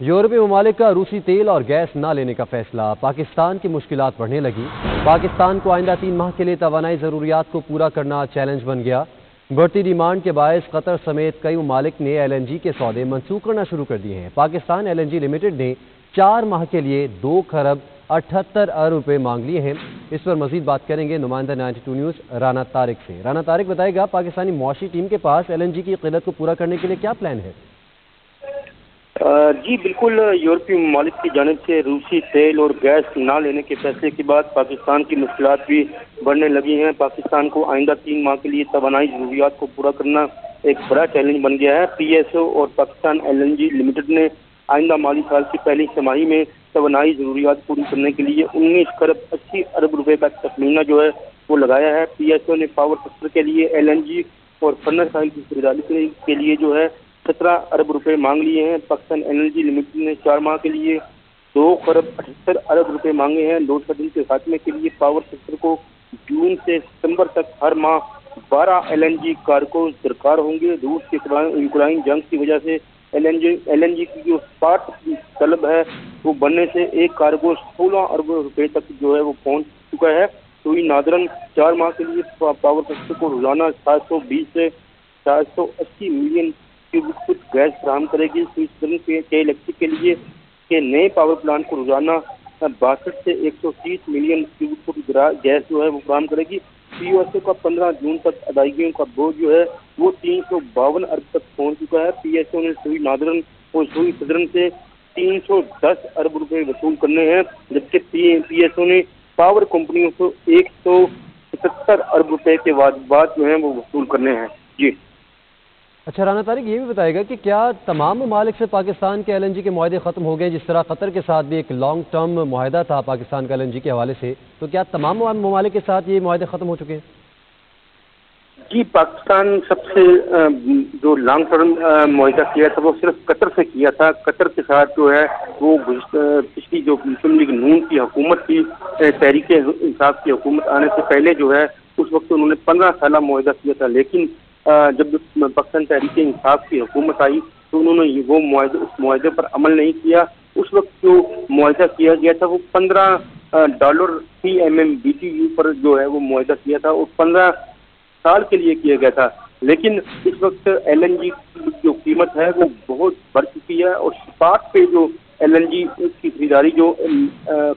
यूरोपीय ममालिक का रूसी तेल और गैस ना लेने का फैसला। पाकिस्तान की मुश्किल बढ़ने लगी। पाकिस्तान को आइंदा तीन माह के लिए तोानाई ज़रूरियात को पूरा करना चैलेंज बन गया। बढ़ती डिमांड के बायस कतर समेत कई ममालिक ने एल एन जी के सौदे मनसूख करना शुरू कर दिए हैं। Pakistan L N G limited ने चार माह के लिए दो खरब अठहत्तर अरब रुपए मांग लिए हैं। इस पर मजीद बात करेंगे नुमाइंदा ninety two news Rana Tariq से। राना तारिक बताएगा पाकिस्तानी मुआशी टीम के पास एल एन जी की किलत को पूरा करने के लिए क्या प्लान है? जी, बिल्कुल, यूरोपीय ममालिक की जानब से रूसी तेल और गैस ना लेने के फैसले के बाद पाकिस्तान की मुश्किल भी बढ़ने लगी हैं। पाकिस्तान को आइंदा तीन माह के लिए तोानाई जरूरियात को पूरा करना एक बड़ा चैलेंज बन गया है। पी एस ओ और Pakistan L N G limited ने आइंदा माली साल की पहली छमाही में तोानाई जरूरियात पूरी करने के लिए उन्नीस खरब अस्सी अरब रुपए का तखमीना जो है वो लगाया है। पी एस ओ ने पावर सेक्टर के लिए एल एन जी और फर्नस ऑयल की खरीदारी के लिए जो है सत्रह अरब रुपए मांग लिए हैं। पाकिस्तान एनर्जी लिमिटेड ने चार माह के लिए दो खरब अठहत्तर अरब रुपए मांगे हैं। लोड शेडिंग के खात्मे के लिए पावर सेक्टर को जून से सितंबर तक हर माह बारह एल एन जी कारको दरकार होंगे। रूस के यूक्राइन जंग की वजह से L N G L N G की जो स्पाट तलब है, वो बनने से एक कार्गो सोलह अरब रुपए तक जो है वो पहुँच चुका है। तो ये नादरन चार माह के लिए पावर सेक्टर को रोज़ाना सात सौ बीस से सात सौ अस्सी मिलियन क्यूबिक फुट गैस फ्राहम करेगी स्विट्जरलैंड के, के इलेक्ट्रिक के लिए के नए पावर प्लांट को रोज़ाना बासठ से 130 मिलियन क्यूबिक फुट गैस जो है वो फ्राहम करेगी। पीओएसओ का 15 जून तक अदायगियों का बोझ जो है वो तीन सौ बावन अरब तक पहुँच चुका है। पीएसओ ने सुई नादरन और सुई सदरन से 310 अरब रुपए वसूल करने हैं जबकि पीएसओ ने पावर कंपनियों को एक सौ सत्तर अरब रुपए के बाद जो है वो वसूल करने हैं। जी। अच्छा राना तारिक, ये भी बताएगा कि क्या तमाम ममालिक से पाकिस्तान के एल एन जी के माहे ख़त्म हो गए जिस तरह कतर के साथ भी एक लॉन्ग टर्म माहा था पाकिस्तान का एल एन जी के हवाले से तो क्या तमाम ममालिक के साथ ये माहे ख़त्म हो चुके हैं? जी, पाकिस्तान सबसे जो लॉन्ग टर्म माहा किया था, वो सिर्फ़ कतर से किया था। कतर के साथ जो है, वो पिछली जो मुस्लिम लीग नून की हुकूमत की तहरीक इंसाफ की हुकूमत आने से पहले जो है, उस वक्त उन्होंने पंद्रह साल माहा किया था। लेकिन जब पाकिस्तान तहरीक इंसाफ की हुकूमत आई तो उन्होंने वो मुआवजे, उस मुआवजे पर अमल नहीं किया। उस वक्त जो मुआवजा किया गया था, वो पंद्रह dollar P M M B T U पर जो है वो मुआवजा किया था, और पंद्रह साल के लिए किया गया था। लेकिन इस वक्त एल एन जी की जो कीमत है, वो बहुत बढ़ चुकी है, और स्पाट पे जो एल एन जी की खरीदारी, जो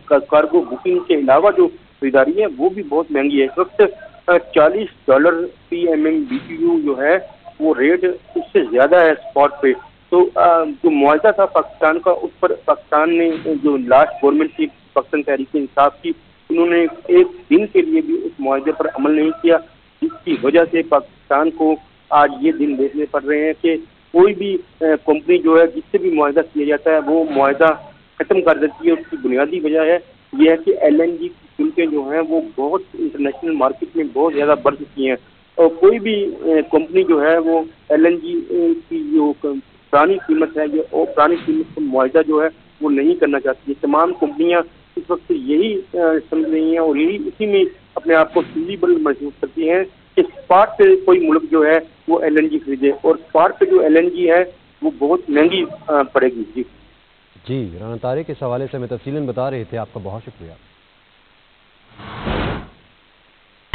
कार्गो बुकिंग के अलावा जो खरीदारी है, वो भी बहुत महँगी है। इस वक्त चालीस dollar P M M B U जो है, वो रेट उससे ज़्यादा है स्पॉट पे। तो जो मुआवजा था पाकिस्तान का, उस पर पाकिस्तान ने, जो लास्ट गवर्नमेंट थी पाकिस्तान तहरीक इंसाफ की, उन्होंने एक दिन के लिए भी उस मुआवजे पर अमल नहीं किया, जिसकी वजह से पाकिस्तान को आज ये दिन देखने पड़ रहे हैं कि कोई भी कंपनी जो है, जिससे भी मुआवजा किया जाता है, वो मुआवजा खत्म कर देती है, उसकी बुनियादी वजह है। यह है कि एल एन जी की कीमतें जो हैं, वो बहुत इंटरनेशनल मार्केट में बहुत ज़्यादा बढ़ चुकी हैं। और कोई भी कंपनी जो है, वो एल एन जी की जो पुरानी कीमत है ये और पुरानी कीमत का मुआवजा जो है, वो नहीं करना चाहती है। तमाम कंपनियाँ इस वक्त यही समझ रही हैं और यही इसी में अपने आप को फिजिबल महसूस करती हैं कि स्पार्ट पे कोई मुल्क जो है, वो एल एन जी खरीदे। और स्पार्ट पे जो एल एन जी है, वो बहुत महँगी पड़ेगी। जी। जी राना तारिक इस हवाले से मैं तफसीला बता रहे थे आपका बहुत शुक्रिया।